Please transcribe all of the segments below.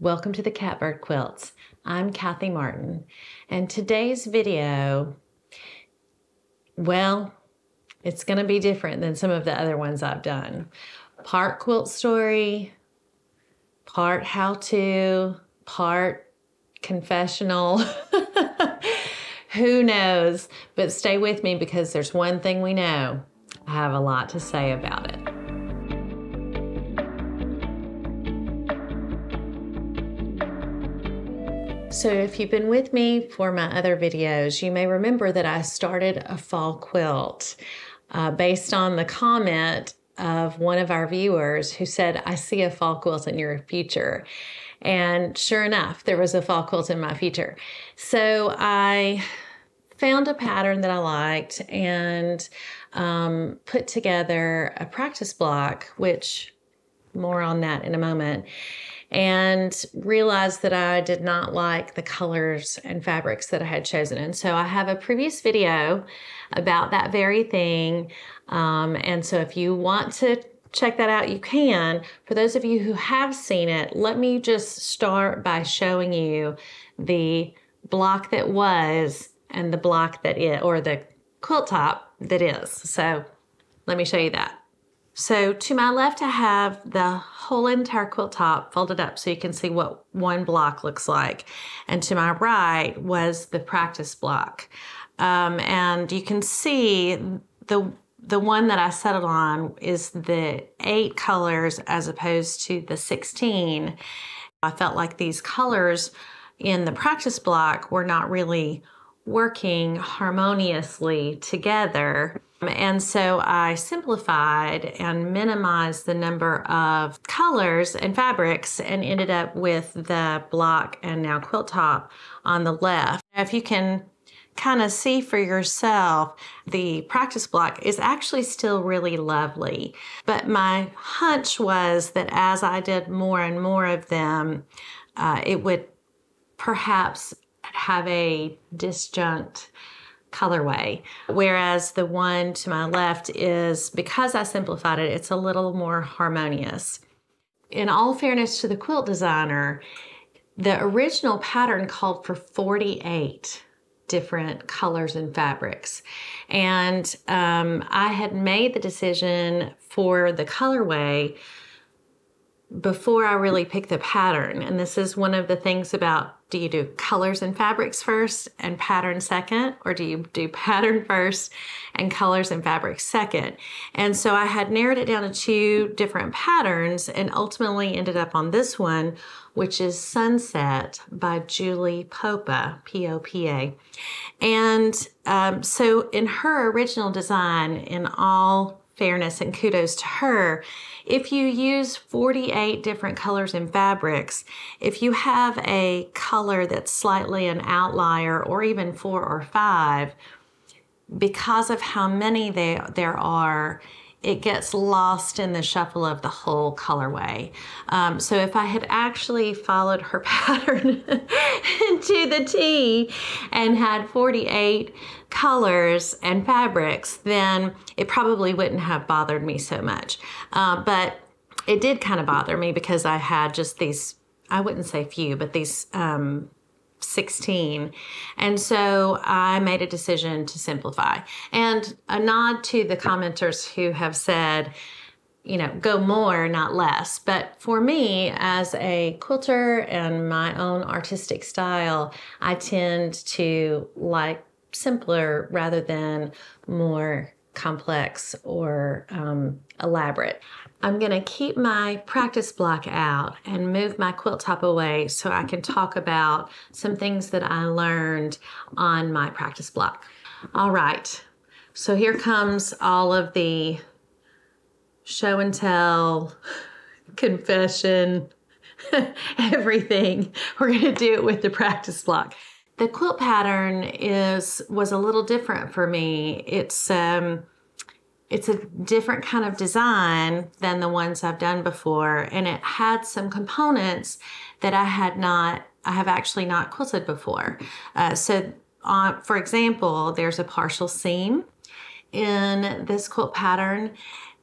Welcome to the Catbird Quilts. I'm Kathy Martin, and today's video, well, it's going to be different than some of the other ones I've done. Part quilt story, part how to, part confessional. Who knows? But stay with me because there's one thing we know. I have a lot to say about it. So if you've been with me for my other videos, you may remember that I started a fall quilt uh, based on the comment of one of our viewers who said, I see a fall quilt in your future. And sure enough, there was a fall quilt in my future. So I found a pattern that I liked and um, put together a practice block, which more on that in a moment and realized that I did not like the colors and fabrics that I had chosen. And so I have a previous video about that very thing. Um, and so if you want to check that out, you can. For those of you who have seen it, let me just start by showing you the block that was and the block that is, or the quilt top that is. So let me show you that. So to my left, I have the whole entire quilt top folded up so you can see what one block looks like. And to my right was the practice block. Um, and you can see the the one that I settled on is the eight colors as opposed to the 16. I felt like these colors in the practice block were not really working harmoniously together. And so I simplified and minimized the number of colors and fabrics and ended up with the block and now quilt top on the left. If you can kind of see for yourself, the practice block is actually still really lovely. But my hunch was that as I did more and more of them, uh, it would perhaps have a disjunct colorway. Whereas the one to my left is, because I simplified it, it's a little more harmonious. In all fairness to the quilt designer, the original pattern called for 48 different colors and fabrics. And um, I had made the decision for the colorway before I really picked the pattern. And this is one of the things about do you do colors and fabrics first and pattern second, or do you do pattern first and colors and fabrics second? And so I had narrowed it down to two different patterns and ultimately ended up on this one, which is Sunset by Julie Popa, P O P A. And um, so in her original design, in all fairness and kudos to her, if you use 48 different colors and fabrics, if you have a color that's slightly an outlier or even four or five, because of how many they, there are, it gets lost in the shuffle of the whole colorway. Um, so if I had actually followed her pattern to the T and had 48 colors and fabrics, then it probably wouldn't have bothered me so much. Uh, but it did kind of bother me because I had just these, I wouldn't say few, but these um, 16. And so I made a decision to simplify. And a nod to the commenters who have said, you know, go more, not less. But for me, as a quilter and my own artistic style, I tend to like simpler rather than more complex or um, elaborate. I'm going to keep my practice block out and move my quilt top away so I can talk about some things that I learned on my practice block. All right, so here comes all of the show and tell, confession, everything. We're going to do it with the practice block. The quilt pattern is was a little different for me. It's um, it's a different kind of design than the ones I've done before, and it had some components that I had not, I have actually not quilted before. Uh, so, uh, for example, there's a partial seam in this quilt pattern.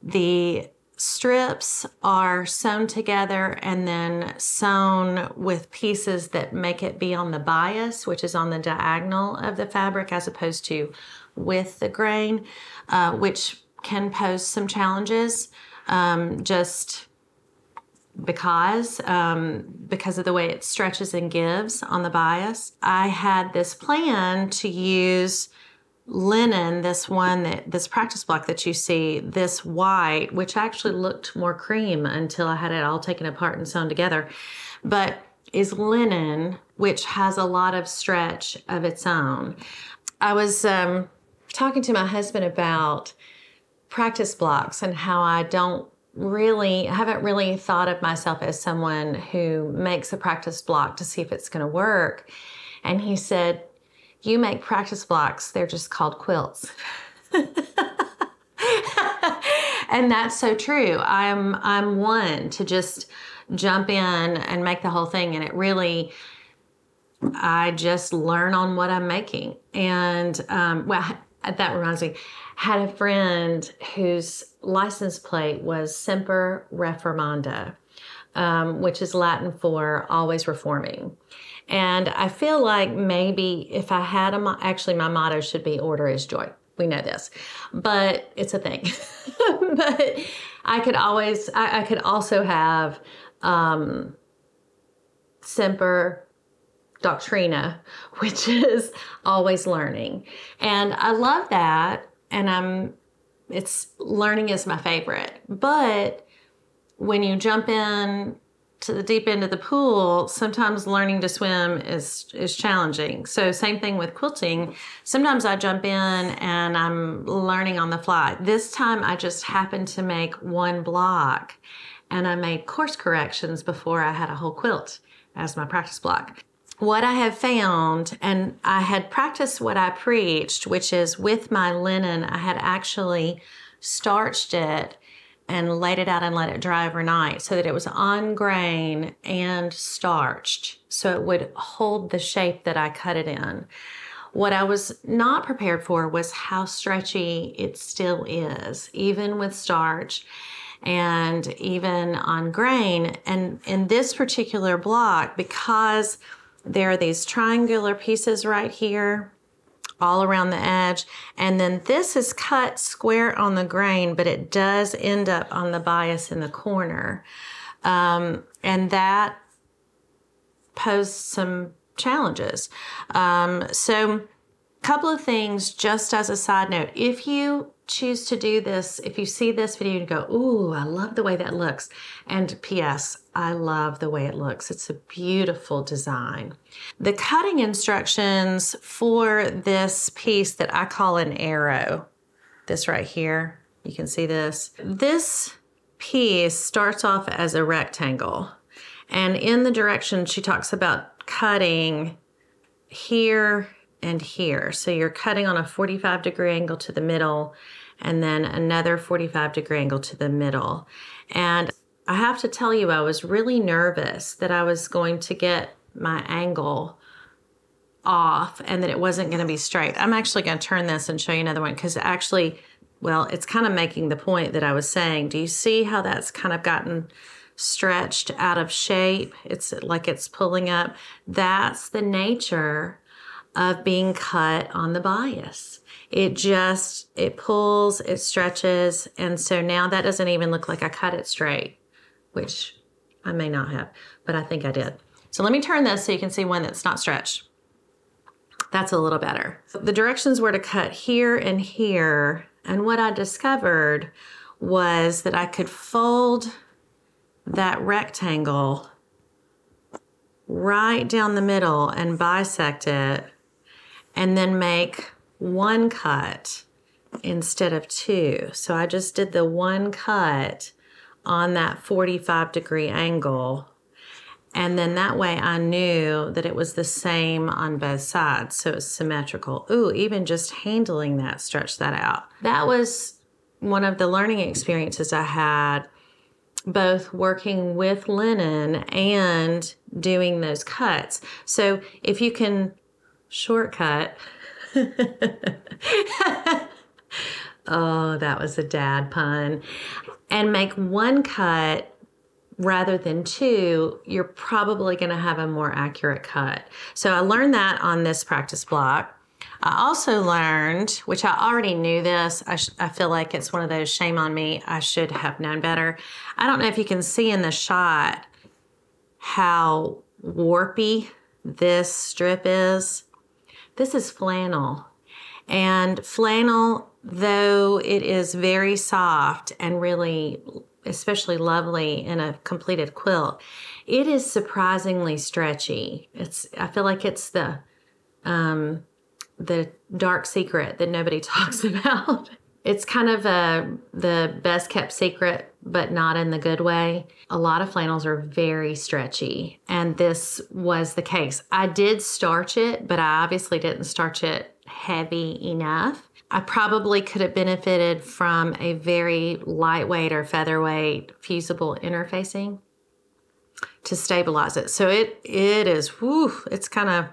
The strips are sewn together and then sewn with pieces that make it be on the bias, which is on the diagonal of the fabric, as opposed to with the grain, uh, which can pose some challenges. Um, just because um, because of the way it stretches and gives on the bias. I had this plan to use linen, this one that this practice block that you see, this white, which actually looked more cream until I had it all taken apart and sewn together, but is linen, which has a lot of stretch of its own. I was um, talking to my husband about practice blocks and how I don't really I haven't really thought of myself as someone who makes a practice block to see if it's going to work. And he said, "You make practice blocks, they're just called quilts." and that's so true. I'm I'm one to just jump in and make the whole thing and it really I just learn on what I'm making. And um, well, that reminds me, had a friend whose license plate was Semper Reformanda, um, which is Latin for always reforming. And I feel like maybe if I had a, actually my motto should be order is joy. We know this, but it's a thing. but I could always, I, I could also have um, Semper Doctrina, which is always learning. And I love that. And I'm, it's learning is my favorite. But when you jump in to the deep end of the pool, sometimes learning to swim is is challenging. So same thing with quilting. Sometimes I jump in and I'm learning on the fly. This time I just happened to make one block and I made course corrections before I had a whole quilt as my practice block what I have found, and I had practiced what I preached, which is with my linen, I had actually starched it and laid it out and let it dry overnight so that it was on grain and starched so it would hold the shape that I cut it in. What I was not prepared for was how stretchy it still is, even with starch and even on grain. And in this particular block, because there are these triangular pieces right here all around the edge. And then this is cut square on the grain, but it does end up on the bias in the corner. Um, and that posed some challenges. Um, so a couple of things just as a side note. If you choose to do this, if you see this video and go, ooh, I love the way that looks. And P.S., I love the way it looks. It's a beautiful design. The cutting instructions for this piece that I call an arrow, this right here, you can see this. This piece starts off as a rectangle. And in the direction she talks about cutting here and here. So you're cutting on a 45 degree angle to the middle and then another 45 degree angle to the middle. And I have to tell you, I was really nervous that I was going to get my angle off and that it wasn't going to be straight. I'm actually going to turn this and show you another one because actually, well, it's kind of making the point that I was saying. Do you see how that's kind of gotten stretched out of shape? It's like it's pulling up. That's the nature of being cut on the bias. It just, it pulls, it stretches. And so now that doesn't even look like I cut it straight, which I may not have, but I think I did. So let me turn this so you can see one that's not stretched. That's a little better. The directions were to cut here and here. And what I discovered was that I could fold that rectangle right down the middle and bisect it and then make one cut instead of two. So I just did the one cut on that 45 degree angle. And then that way I knew that it was the same on both sides. So it's symmetrical. Ooh, even just handling that stretched that out. That was one of the learning experiences I had both working with linen and doing those cuts. So if you can shortcut Oh, that was a dad pun. And make one cut rather than two, you're probably going to have a more accurate cut. So I learned that on this practice block. I also learned, which I already knew this, I, I feel like it's one of those shame on me, I should have known better. I don't know if you can see in the shot how warpy this strip is. This is flannel. And flannel, though it is very soft and really, especially lovely in a completed quilt, it is surprisingly stretchy. It's I feel like it's the um, the dark secret that nobody talks about. It's kind of a the best kept secret, but not in the good way. A lot of flannels are very stretchy, and this was the case. I did starch it, but I obviously didn't starch it heavy enough. I probably could have benefited from a very lightweight or featherweight fusible interfacing to stabilize it. So it it is whew, it's kind of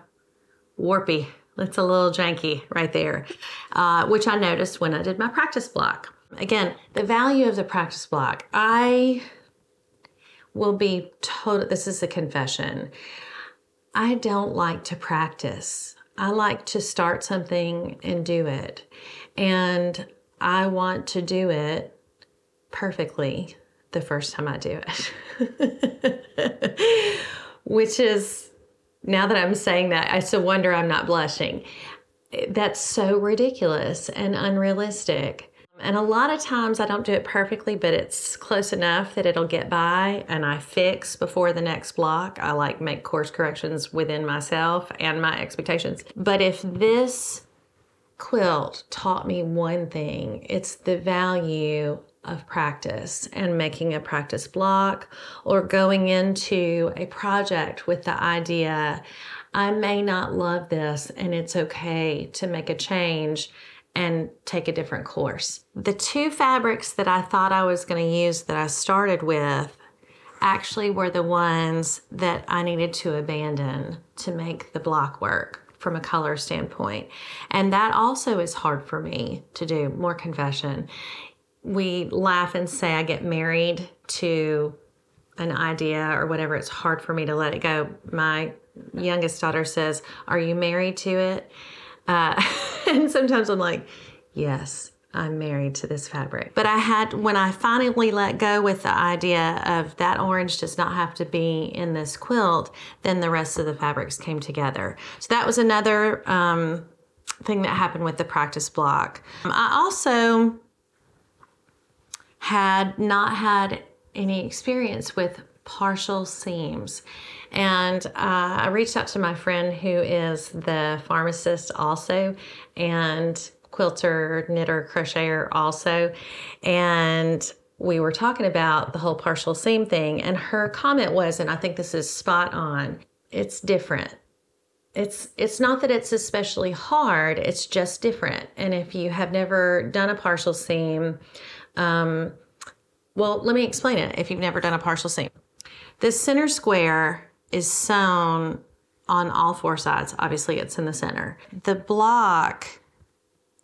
warpy. It's a little janky right there, uh, which I noticed when I did my practice block. Again, the value of the practice block. I will be total. This is a confession. I don't like to practice. I like to start something and do it. And I want to do it perfectly the first time I do it. Which is now that I'm saying that, I still wonder I'm not blushing. That's so ridiculous and unrealistic. And a lot of times I don't do it perfectly, but it's close enough that it'll get by and I fix before the next block. I like make course corrections within myself and my expectations. But if this quilt taught me one thing, it's the value of practice and making a practice block or going into a project with the idea I may not love this and it's okay to make a change and take a different course. The two fabrics that I thought I was going to use that I started with actually were the ones that I needed to abandon to make the block work from a color standpoint. And that also is hard for me to do, more confession we laugh and say I get married to an idea or whatever, it's hard for me to let it go. My youngest daughter says, Are you married to it? Uh, and sometimes I'm like, Yes, I'm married to this fabric. But I had, when I finally let go with the idea of that orange does not have to be in this quilt, then the rest of the fabrics came together. So that was another um, thing that happened with the practice block. I also had not had any experience with partial seams. And uh, I reached out to my friend who is the pharmacist also and quilter, knitter, crocheter also. And we were talking about the whole partial seam thing. And her comment was, and I think this is spot on, it's different. It's it's not that it's especially hard, it's just different. And if you have never done a partial seam, um, well, let me explain it if you've never done a partial seam. This center square is sewn on all four sides. Obviously, it's in the center. The block,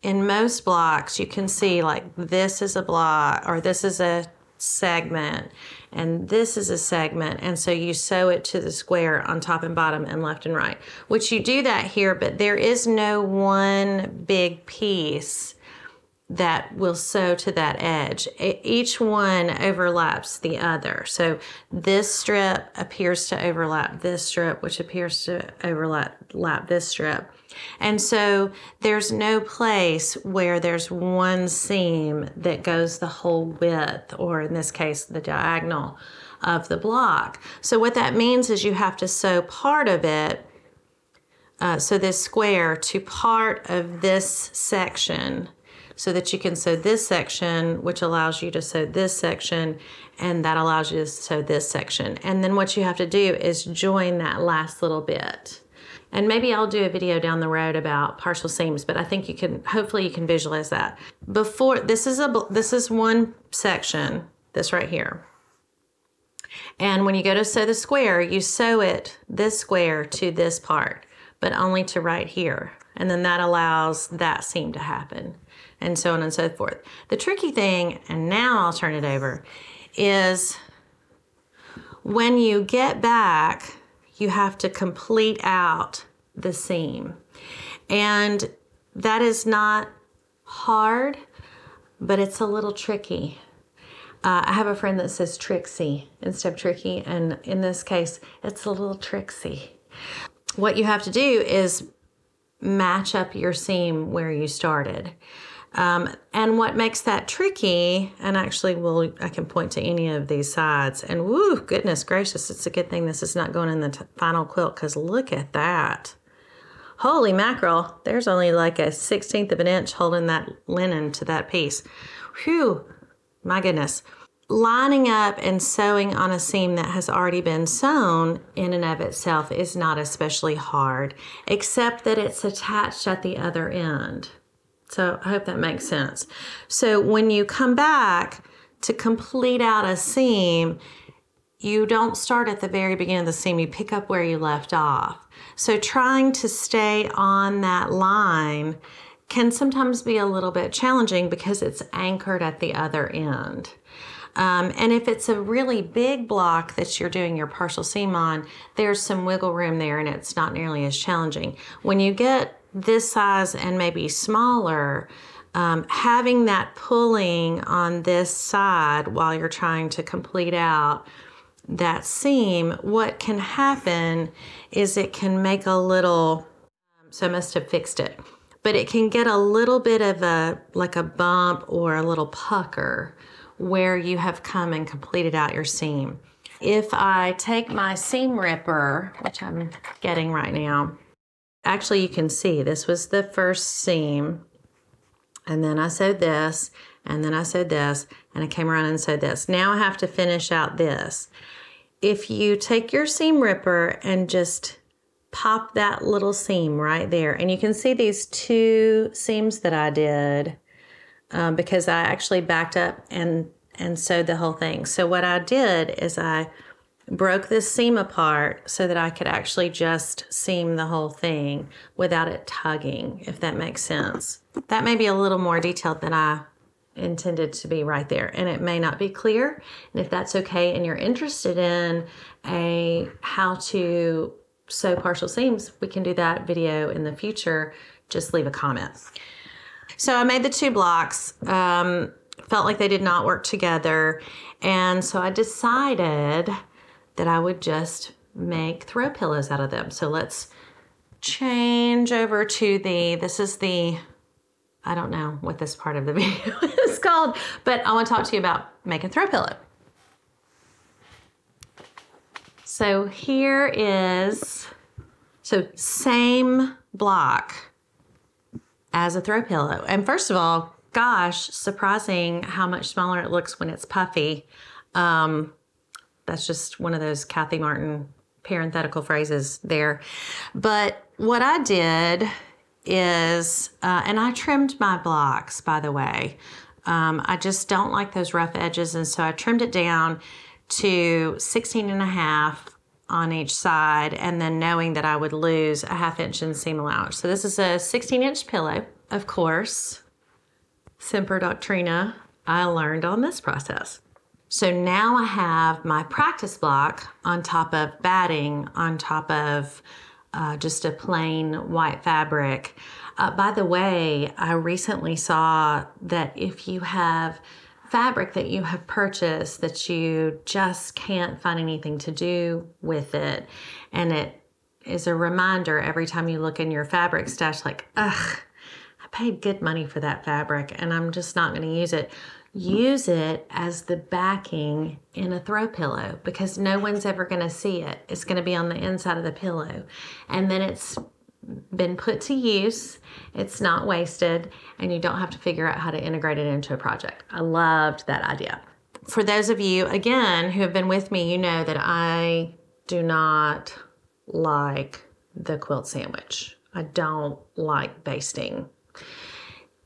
in most blocks, you can see like this is a block or this is a segment and this is a segment and so you sew it to the square on top and bottom and left and right which you do that here but there is no one big piece that will sew to that edge. Each one overlaps the other. So this strip appears to overlap this strip, which appears to overlap lap this strip. And so there's no place where there's one seam that goes the whole width, or in this case, the diagonal of the block. So what that means is you have to sew part of it uh, so this square to part of this section so that you can sew this section, which allows you to sew this section, and that allows you to sew this section. And then what you have to do is join that last little bit. And maybe I'll do a video down the road about partial seams, but I think you can, hopefully you can visualize that. Before, this is a, this is one section, this right here. And when you go to sew the square, you sew it, this square to this part, but only to right here. And then that allows that seam to happen. And so on and so forth. The tricky thing, and now I'll turn it over, is when you get back, you have to complete out the seam. And that is not hard, but it's a little tricky. Uh, I have a friend that says Trixie instead of tricky, and in this case, it's a little tricksy. What you have to do is match up your seam where you started. Um, and what makes that tricky, and actually, will I can point to any of these sides, and woo, goodness gracious, it's a good thing this is not going in the t- final quilt because look at that. Holy mackerel, there's only like a 16th of an inch holding that linen to that piece. Whew, my goodness. Lining up and sewing on a seam that has already been sewn in and of itself is not especially hard, except that it's attached at the other end. So I hope that makes sense. So when you come back to complete out a seam, you don't start at the very beginning of the seam, you pick up where you left off. So trying to stay on that line can sometimes be a little bit challenging because it's anchored at the other end. Um, and if it's a really big block that you're doing your partial seam on, there's some wiggle room there and it's not nearly as challenging. When you get this size and maybe smaller, um, having that pulling on this side while you're trying to complete out that seam, what can happen is it can make a little, um, so I must have fixed it, but it can get a little bit of a, like a bump or a little pucker where you have come and completed out your seam. If I take my seam ripper, which I'm getting right now, actually you can see this was the first seam and then I sewed this and then I sewed this and I came around and sewed this. Now I have to finish out this. If you take your seam ripper and just pop that little seam right there and you can see these two seams that I did um, because I actually backed up and and sewed the whole thing. So what I did is I broke this seam apart so that I could actually just seam the whole thing without it tugging, if that makes sense. That may be a little more detailed than I intended to be right there and it may not be clear. And if that's okay and you're interested in a how to sew partial seams we can do that video in the future. Just leave a comment. So I made the two blocks um, felt like they did not work together and so I decided that I would just make throw pillows out of them. So let's change over to the, this is the, I don't know what this part of the video is called, but I want to talk to you about making throw pillow. So here is, so same block as a throw pillow. And first of all, gosh, surprising how much smaller it looks when it's puffy. Um, that's just one of those Kathy Martin parenthetical phrases there. But what I did is, uh, and I trimmed my blocks, by the way. Um, I just don't like those rough edges, and so I trimmed it down to 16 and a half on each side, and then knowing that I would lose a half inch in seam allowance. So this is a 16 inch pillow, of course. Semper Doctrina, I learned on this process. So now I have my practice block on top of batting, on top of uh, just a plain white fabric. Uh, by the way, I recently saw that if you have fabric that you have purchased that you just can't find anything to do with it, and it is a reminder every time you look in your fabric stash, like, ugh, I paid good money for that fabric and I'm just not going to use it use it as the backing in a throw pillow because no one's ever going to see it. It's going to be on the inside of the pillow. And then it's been put to use, it's not wasted, and you don't have to figure out how to integrate it into a project. I loved that idea. For those of you, again, who have been with me, you know that I do not like the quilt sandwich. I don't like basting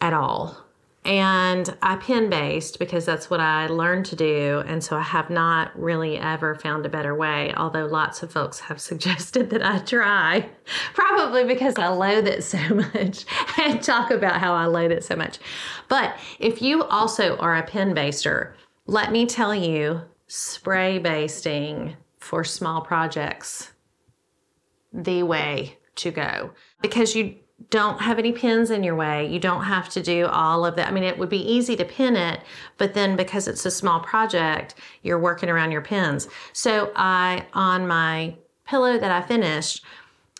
at all. And I pin baste because that's what I learned to do. And so I have not really ever found a better way, although lots of folks have suggested that I try, probably because I loathe it so much and talk about how I loathe it so much. But if you also are a pin baster, let me tell you, spray basting for small projects, the way to go because you don't have any pins in your way. You don't have to do all of that. I mean, it would be easy to pin it, but then because it's a small project, you're working around your pins. So I, on my pillow that I finished,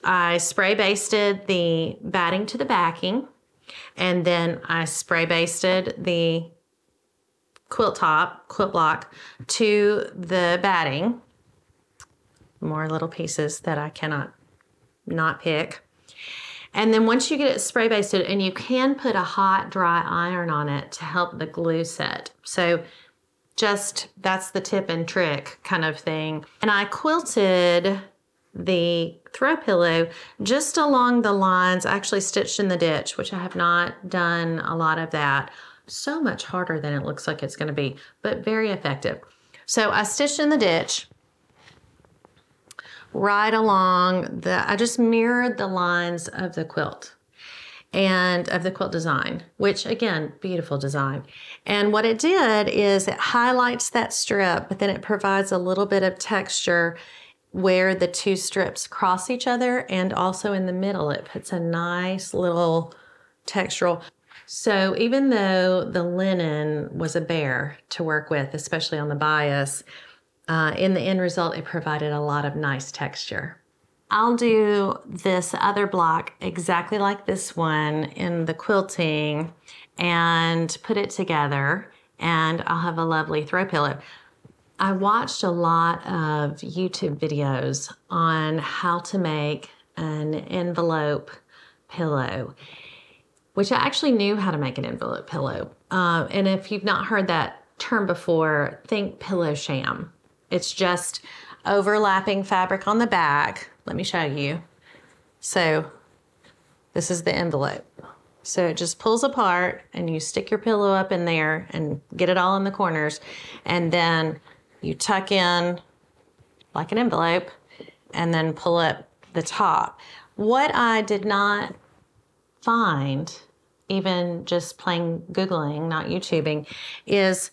I spray basted the batting to the backing, and then I spray basted the quilt top, quilt block to the batting. More little pieces that I cannot not pick. And then once you get it spray basted, and you can put a hot, dry iron on it to help the glue set. So just that's the tip and trick kind of thing. And I quilted the throw pillow just along the lines, I actually stitched in the ditch, which I have not done a lot of that. So much harder than it looks like it's going to be, but very effective. So I stitched in the ditch right along the, I just mirrored the lines of the quilt and of the quilt design, which again, beautiful design. And what it did is it highlights that strip, but then it provides a little bit of texture where the two strips cross each other and also in the middle it puts a nice little textural so even though the linen was a bear to work with especially on the bias uh, in the end result, it provided a lot of nice texture. I'll do this other block exactly like this one in the quilting and put it together and I'll have a lovely throw pillow. I watched a lot of YouTube videos on how to make an envelope pillow, which I actually knew how to make an envelope pillow. Uh, and if you've not heard that term before, think pillow sham. It's just overlapping fabric on the back. Let me show you. So this is the envelope. So it just pulls apart and you stick your pillow up in there and get it all in the corners. And then you tuck in like an envelope and then pull up the top. What I did not find, even just plain Googling, not YouTubing, is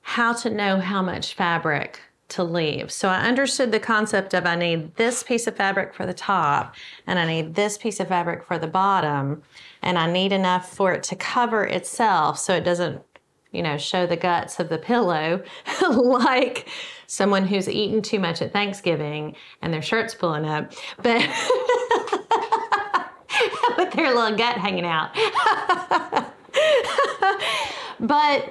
how to know how much fabric to leave. So I understood the concept of I need this piece of fabric for the top and I need this piece of fabric for the bottom and I need enough for it to cover itself so it doesn't, you know, show the guts of the pillow like someone who's eaten too much at Thanksgiving and their shirt's pulling up. But with their little gut hanging out. but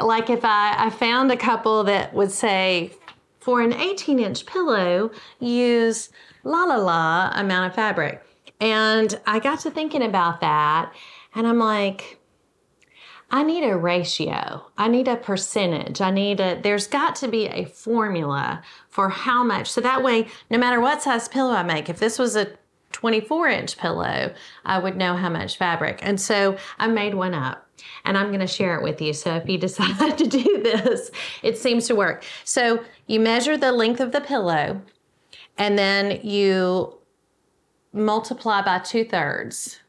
like if I, I found a couple that would say, for an 18 inch pillow, use la la la amount of fabric. And I got to thinking about that, and I'm like, I need a ratio. I need a percentage. I need a, there's got to be a formula for how much. So that way, no matter what size pillow I make, if this was a 24 inch pillow, I would know how much fabric. And so I made one up and I'm going to share it with you. So if you decide to do this, it seems to work. So you measure the length of the pillow and then you multiply by two thirds.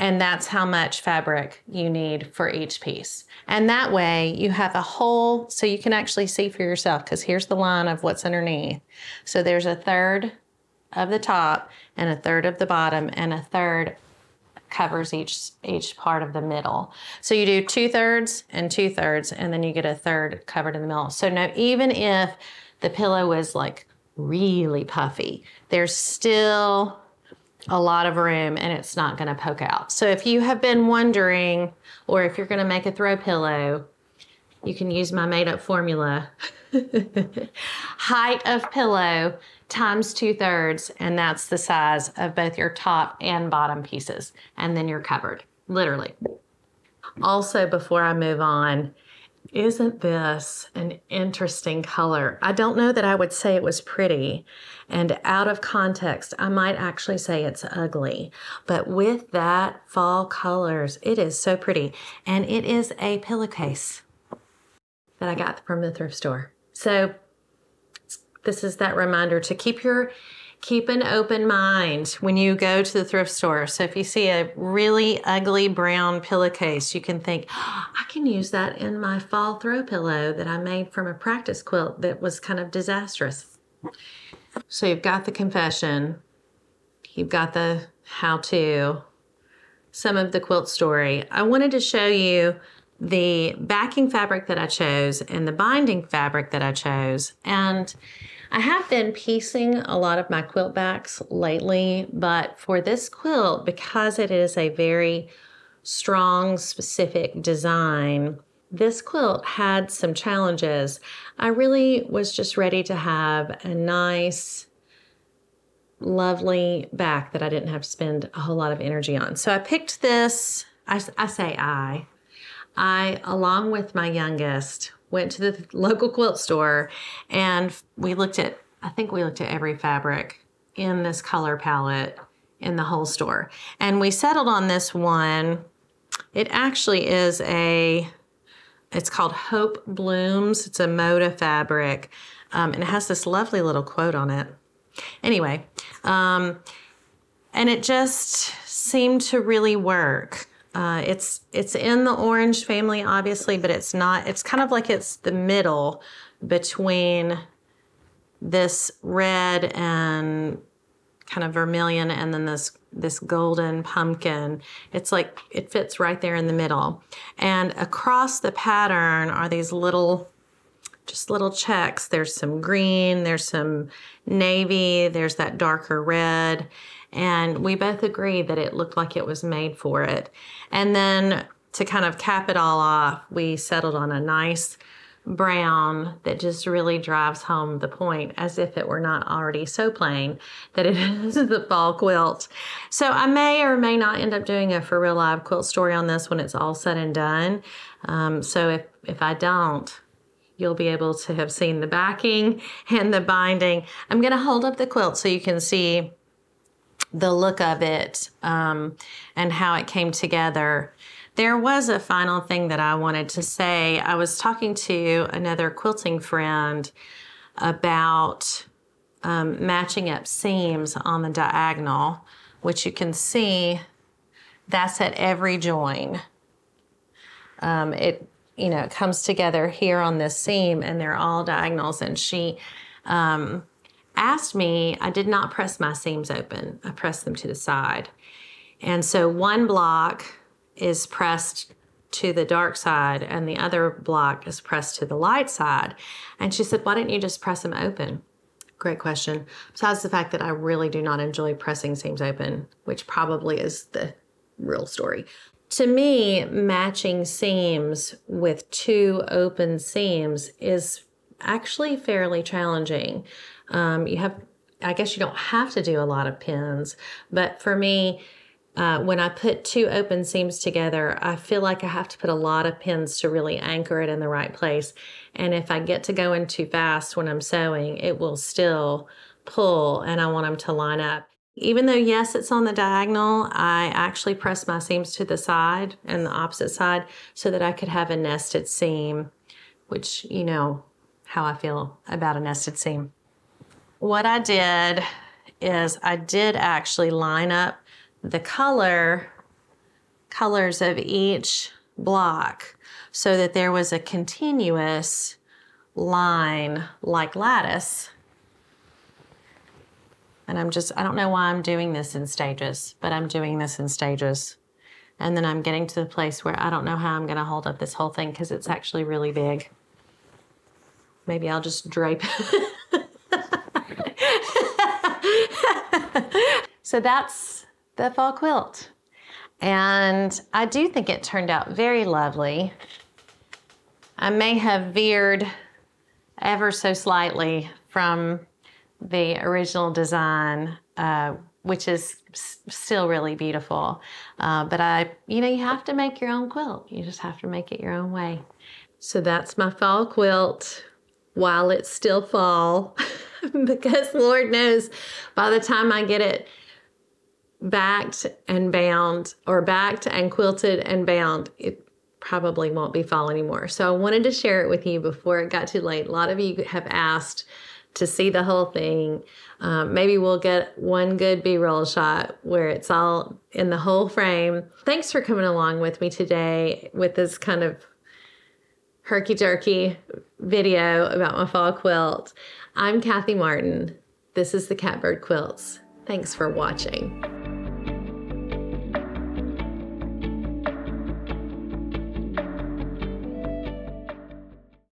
And that's how much fabric you need for each piece. And that way you have a whole, so you can actually see for yourself, because here's the line of what's underneath. So there's a third of the top and a third of the bottom and a third covers each each part of the middle. So you do two thirds and two thirds, and then you get a third covered in the middle. So now even if the pillow is like really puffy, there's still a lot of room and it's not going to poke out. So if you have been wondering, or if you're going to make a throw pillow, you can use my made up formula. Height of pillow times two thirds, and that's the size of both your top and bottom pieces. And then you're covered, literally. Also, before I move on, Isn't this an interesting color? I don't know that I would say it was pretty. And out of context, I might actually say it's ugly. But with that fall colors, it is so pretty. And it is a pillowcase that I got from the thrift store. So this is that reminder to keep your keep an open mind when you go to the thrift store. So if you see a really ugly brown pillowcase, you can think, oh, I can use that in my fall throw pillow that I made from a practice quilt that was kind of disastrous. So you've got the confession, you've got the how to, some of the quilt story. I wanted to show you the backing fabric that I chose and the binding fabric that I chose. And I have been piecing a lot of my quilt backs lately, but for this quilt, because it is a very strong, specific design, this quilt had some challenges. I really was just ready to have a nice, lovely back that I didn't have to spend a whole lot of energy on. So I picked this, I, I say I, I, along with my youngest, went to the local quilt store and we looked at, I think we looked at every fabric in this color palette in the whole store. And we settled on this one. It actually is a, it's called Hope Blooms. It's a Moda fabric. Um, and it has this lovely little quote on it. Anyway, um, and it just seemed to really work. Uh, it's it's in the orange family, obviously, but it's not. It's kind of like it's the middle between this red and kind of vermilion, and then this this golden pumpkin. It's like it fits right there in the middle, and across the pattern are these little just little checks. There's some green, there's some navy, there's that darker red, and we both agreed that it looked like it was made for it. And then to kind of cap it all off, we settled on a nice brown that just really drives home the point as if it were not already so plain that it is the fall quilt. So I may or may not end up doing a for real live quilt story on this when it's all said and done. Um, so if, if I don't, you'll be able to have seen the backing and the binding. I'm going to hold up the quilt so you can see the look of it um, and how it came together. There was a final thing that I wanted to say. I was talking to another quilting friend about um, matching up seams on the diagonal, which you can see that's at every join. Um, it you know it comes together here on this seam and they're all diagonals and she um, asked me, I did not press my seams open. I pressed them to the side. And so one block is pressed to the dark side and the other block is pressed to the light side. And she said, Why didn't you just press them open? Great question. Besides the fact that I really do not enjoy pressing seams open, which probably is the real story. To me, matching seams with two open seams is actually fairly challenging. Um, you have, I guess you don't have to do a lot of pins, but for me, uh, when I put two open seams together, I feel like I have to put a lot of pins to really anchor it in the right place. And if I get to going too fast when I'm sewing, it will still pull and I want them to line up. Even though, yes, it's on the diagonal, I actually press my seams to the side and the opposite side so that I could have a nested seam, which, you know, how I feel about a nested seam. What I did is I did actually line up the color colors of each block so that there was a continuous line like lattice. And I'm just, I don't know why I'm doing this in stages, but I'm doing this in stages. And then I'm getting to the place where I don't know how I'm going to hold up this whole thing because it's actually really big. Maybe I'll just drape. It. So that's the fall quilt. And I do think it turned out very lovely. I may have veered ever so slightly from the original design, uh, which is still really beautiful. Uh, but I, you know, you have to make your own quilt. You just have to make it your own way. So that's my fall quilt while it's still fall because Lord knows by the time I get it backed and bound or backed and quilted and bound, it probably won't be fall anymore. So I wanted to share it with you before it got too late. A lot of you have asked to see the whole thing. Um, maybe we'll get one good B roll shot where it's all in the whole frame. Thanks for coming along with me today with this kind of herky jerky video about my fall quilt. I'm Kathy Martin. This is the Catbird Quilts. Thanks for watching.